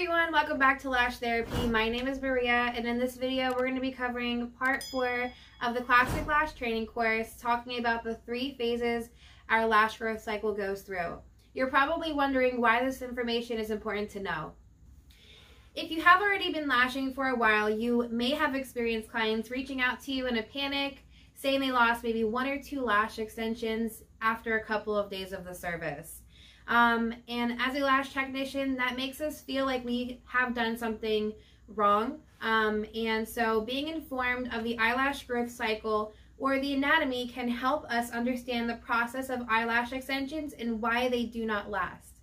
Everyone, welcome back to Lash Therapy. My name is Maria and in this video we're going to be covering part 4 of the Classic Lash Training course talking about the three phases our lash growth cycle goes through. You're probably wondering why this information is important to know. If you have already been lashing for a while, you may have experienced clients reaching out to you in a panic, saying they lost maybe one or two lash extensions after a couple of days of the service. Um, and as a lash technician, that makes us feel like we have done something wrong. Um, and so being informed of the eyelash growth cycle or the anatomy can help us understand the process of eyelash extensions and why they do not last.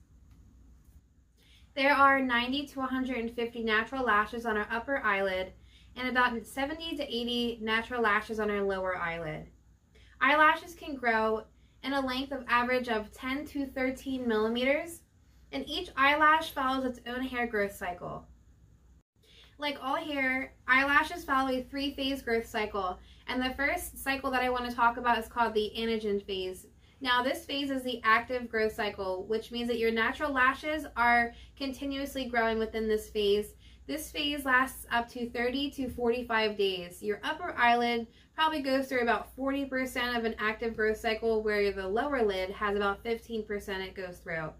There are 90 to 150 natural lashes on our upper eyelid and about 70 to 80 natural lashes on our lower eyelid. Eyelashes can grow in a length of average of 10 to 13 millimeters, and each eyelash follows its own hair growth cycle. Like all hair, eyelashes follow a three-phase growth cycle, and the first cycle that I want to talk about is called the anagen phase. Now this phase is the active growth cycle, which means that your natural lashes are continuously growing within this phase. This phase lasts up to 30 to 45 days. Your upper eyelid probably goes through about 40% of an active growth cycle where the lower lid has about 15% it goes through.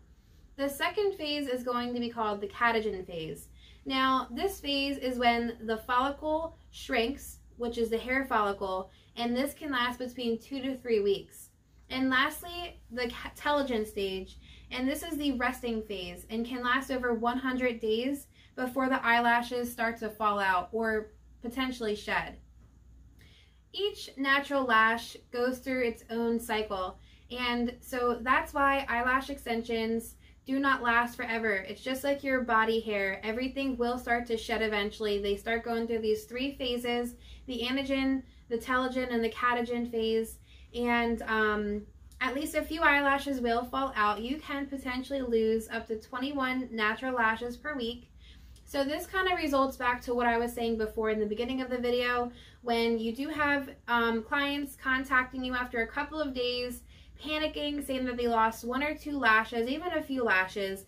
The second phase is going to be called the catagen phase. Now this phase is when the follicle shrinks, which is the hair follicle, and this can last between two to three weeks. And lastly, the telogen stage. And this is the resting phase and can last over 100 days before the eyelashes start to fall out or potentially shed. Each natural lash goes through its own cycle. And so that's why eyelash extensions do not last forever. It's just like your body hair. Everything will start to shed eventually. They start going through these three phases, the anagen, the telogen, and the catagen phase and um, at least a few eyelashes will fall out. You can potentially lose up to 21 natural lashes per week. So this kind of results back to what I was saying before in the beginning of the video, when you do have um, clients contacting you after a couple of days, panicking, saying that they lost one or two lashes, even a few lashes.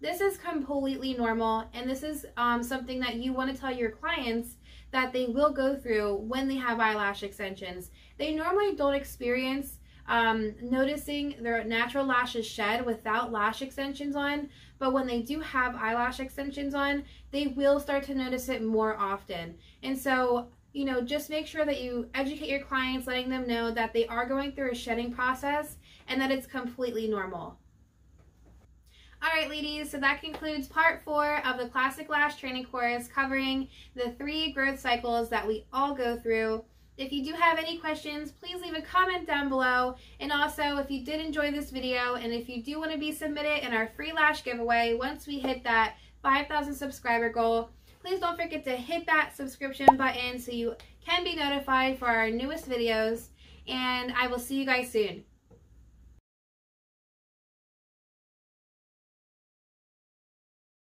This is completely normal, and this is um, something that you want to tell your clients that they will go through when they have eyelash extensions. They normally don't experience um, noticing their natural lashes shed without lash extensions on, but when they do have eyelash extensions on, they will start to notice it more often. And so, you know, just make sure that you educate your clients, letting them know that they are going through a shedding process and that it's completely normal. Alright ladies, so that concludes part four of the Classic Lash Training course covering the three growth cycles that we all go through. If you do have any questions, please leave a comment down below. And also, if you did enjoy this video and if you do want to be submitted in our free lash giveaway once we hit that 5,000 subscriber goal, please don't forget to hit that subscription button so you can be notified for our newest videos. And I will see you guys soon.